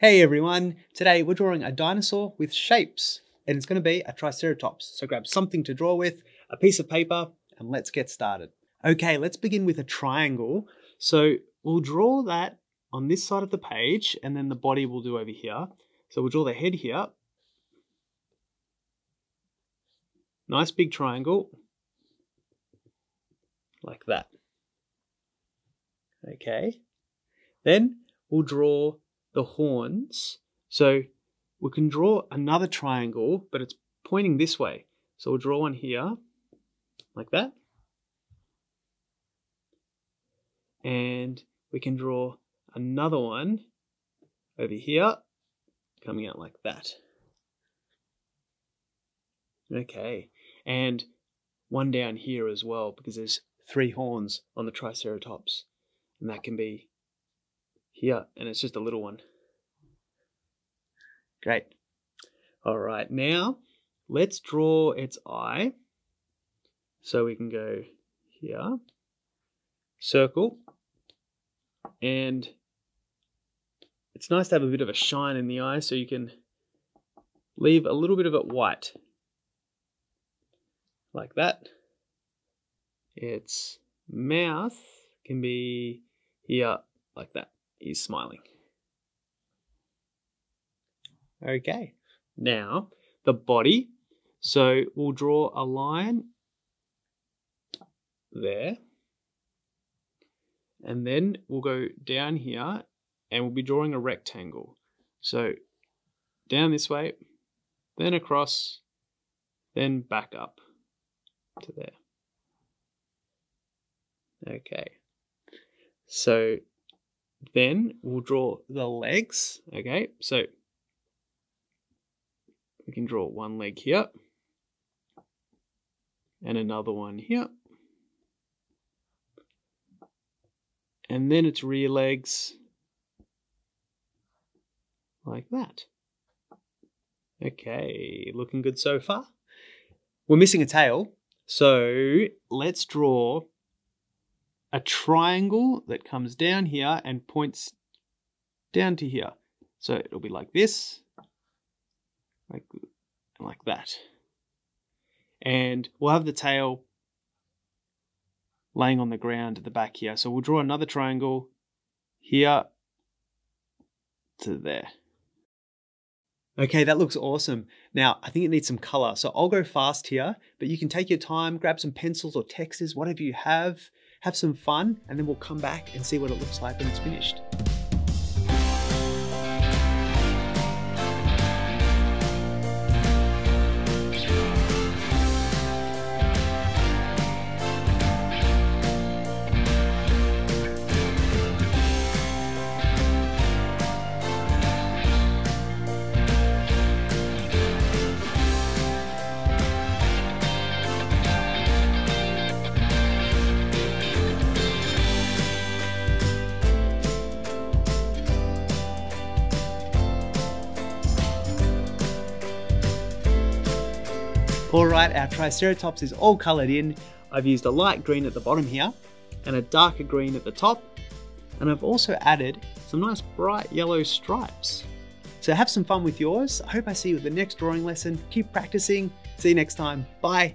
Hey everyone, today we're drawing a dinosaur with shapes and it's going to be a Triceratops. So grab something to draw with, a piece of paper and let's get started. Okay, let's begin with a triangle. So we'll draw that on this side of the page and then the body we'll do over here. So we'll draw the head here. Nice big triangle like that. Okay. Then we'll draw the horns. So we can draw another triangle, but it's pointing this way. So we'll draw one here, like that. And we can draw another one over here, coming out like that. Okay, and one down here as well, because there's three horns on the Triceratops and that can be here, and it's just a little one. Great. All right, now let's draw its eye. So we can go here, circle, and it's nice to have a bit of a shine in the eye so you can leave a little bit of it white, like that. Its mouth can be here like that. He's smiling. Okay, now the body. So we'll draw a line there. And then we'll go down here and we'll be drawing a rectangle. So down this way, then across, then back up to there. Okay. So then we'll draw the legs. Okay, so we can draw one leg here and another one here. And then its rear legs like that. Okay, looking good so far. We're missing a tail, so let's draw a triangle that comes down here and points down to here. So it'll be like this, like, like that. And we'll have the tail laying on the ground at the back here. So we'll draw another triangle here to there. Okay, that looks awesome. Now, I think it needs some color. So I'll go fast here, but you can take your time, grab some pencils or textas, whatever you have, have some fun, and then we'll come back and see what it looks like when it's finished. Alright, our Triceratops is all coloured in. I've used a light green at the bottom here and a darker green at the top. And I've also added some nice bright yellow stripes. So have some fun with yours. I hope I see you at the next drawing lesson. Keep practicing. See you next time. Bye.